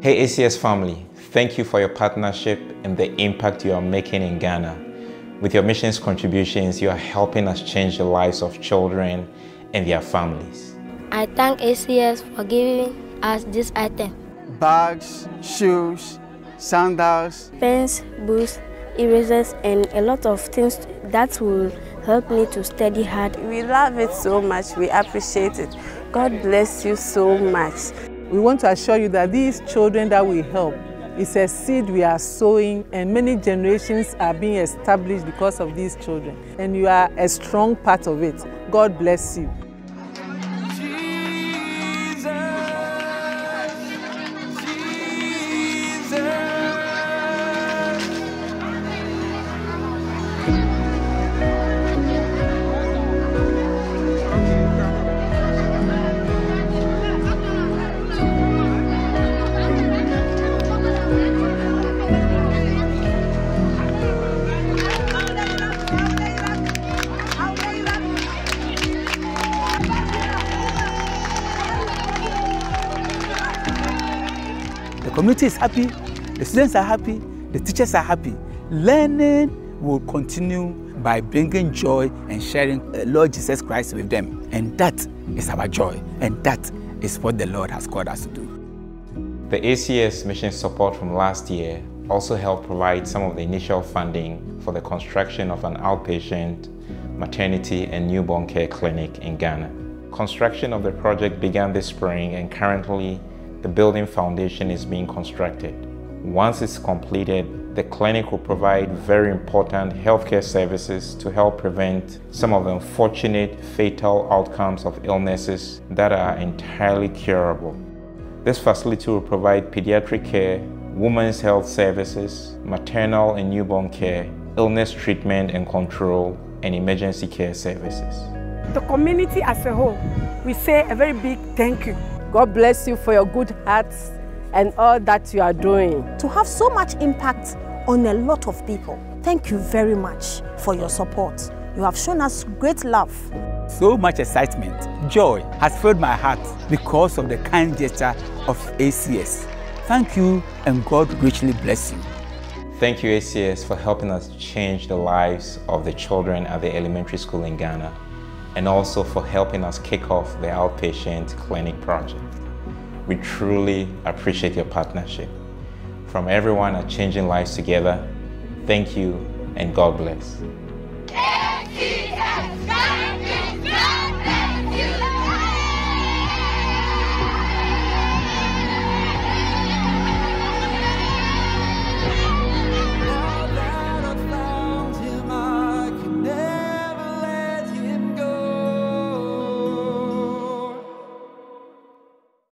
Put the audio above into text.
Hey ACS family, thank you for your partnership and the impact you are making in Ghana. With your missions contributions, you are helping us change the lives of children and their families. I thank ACS for giving us this item. Bags, shoes, sandals, pens, books, erasers, and a lot of things that will help me to study hard. We love it so much. We appreciate it. God bless you so much. We want to assure you that these children that we help is a seed we are sowing and many generations are being established because of these children. And you are a strong part of it. God bless you. Community is happy, the students are happy, the teachers are happy. Learning will continue by bringing joy and sharing Lord Jesus Christ with them. And that is our joy, and that is what the Lord has called us to do. The ACS mission support from last year also helped provide some of the initial funding for the construction of an outpatient maternity and newborn care clinic in Ghana. Construction of the project began this spring and currently the building foundation is being constructed. Once it's completed, the clinic will provide very important healthcare services to help prevent some of the unfortunate fatal outcomes of illnesses that are entirely curable. This facility will provide pediatric care, women's health services, maternal and newborn care, illness treatment and control, and emergency care services. The community as a whole, we say a very big thank you. God bless you for your good hearts and all that you are doing. To have so much impact on a lot of people. Thank you very much for your support. You have shown us great love. So much excitement, joy has filled my heart because of the kind gesture of ACS. Thank you and God richly bless you. Thank you ACS for helping us change the lives of the children at the elementary school in Ghana and also for helping us kick off the outpatient clinic project. We truly appreciate your partnership. From everyone at Changing Lives Together, thank you and God bless.